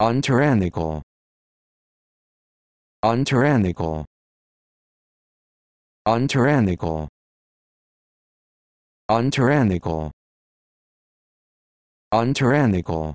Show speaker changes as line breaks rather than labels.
untyrannical. Untyrannical. Untyrannical. Untyrannical. Untyrannical.